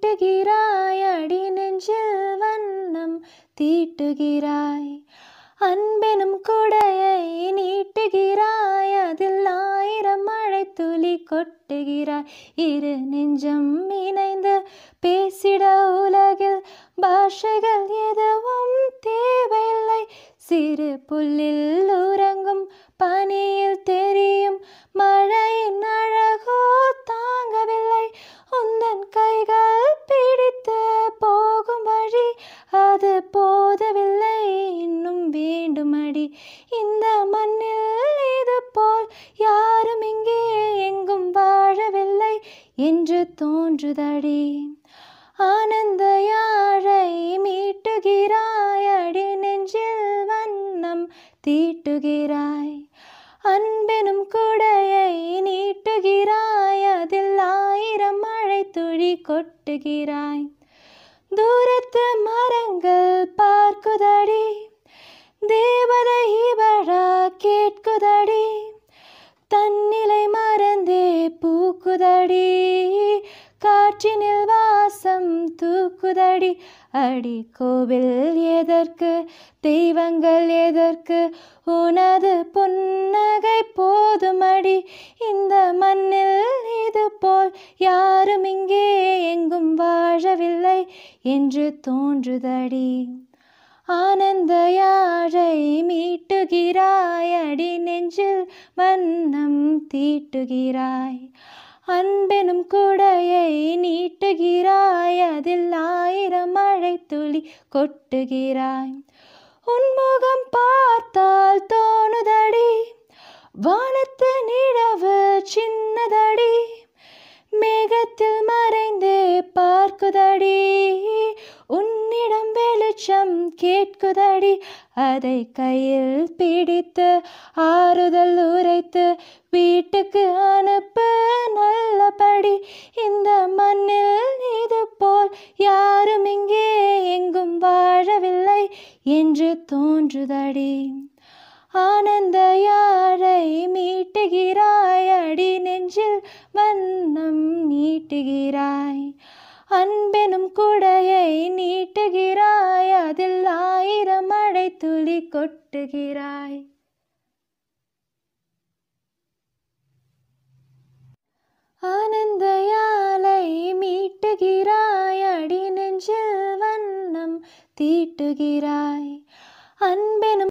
தீட்டுகிறாய் அடி நெஞ்சில் வண்ணம் தீட்டுகிறாய். அன்பெனும் குடையை நீட்டுகிறாய். அதில் ஆயிரம் மழை துளி கொட்டுகிறாய். இரு நெஞ்சம் இணைந்து பேசிட உலகில் பாஷைகள் எதுவும் தேவையில்லை. சிறு புல்லில் இந்த மண்ணில் இது போல் யாரும் இங்கே எங்கும் வாழவில்லை என்று தோன்றுதடி. ஆனந்த யாழை மீட்டுகிறாய் அடி நெஞ்சில் வண்ணம் தீட்டுகிறாய். அன்பெனும் குடையை நீட்டுகிறாய் அதில் ஆயிரம் மழை துளி கொட்டுகிறாய். தூரத்து கேட்குதடி. தன்னிலை மறந்தே பூக்குதடி. காற்றினில் வாசம் தூக்குதடி. அடி கோவில் எதற்கு? தெய்வங்கள் எதற்கு? உனது புன்னகை போதுமடி. இந்த மண்ணில் இது போல் யாரும் இங்கே எங்கும் வாழவில்லை என்று தோன்றுதடி. ஆனந்த நெஞ்சில் வண்ணம் தீட்டுகிறாய். அன்பெனும் குடையை நீட்டுகிறாய். அதில் ஆயிரம் மழை துளி கொட்டுகிறாய் உன்முகம் பார்த்தால் தோணுதடி. வானத்து நிலவு சின்னதடி. மேகத்தில் மறைந்தே பார்க்குதடி. வெளிச்சம் கேட்குதடி. அதை கையில் பிடித்து ஆறுதல் உரைத்து வீட்டுக்கு அனுப்ப நல்லபடி இந்த மண்ணில் இது போல் யாரும் இங்கே எங்கும் வாழவில்லை என்று தோன்றுதடி. ஆனந்த யாரை மீட்டுகிறாய். அடி நெஞ்சில் வண்ணம் நீட்டுகிறாய். அன்பெனும் குடையை நீட்டுகிறாய் அதில் ஆயிரம் மழை துளி கொட்டுகிறாய். ஆனந்த யாலை மீட்டுகிறாய் அடி நெஞ்சில் வண்ணம் தீட்டுகிறாய். அன்பெனும்